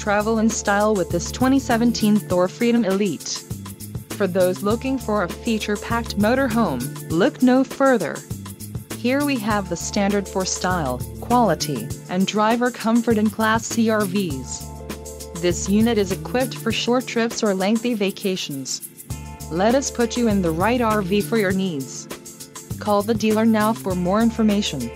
travel in style with this 2017 Thor Freedom Elite. For those looking for a feature-packed motorhome, look no further. Here we have the standard for style, quality, and driver comfort in Class C RVs. This unit is equipped for short trips or lengthy vacations. Let us put you in the right RV for your needs. Call the dealer now for more information.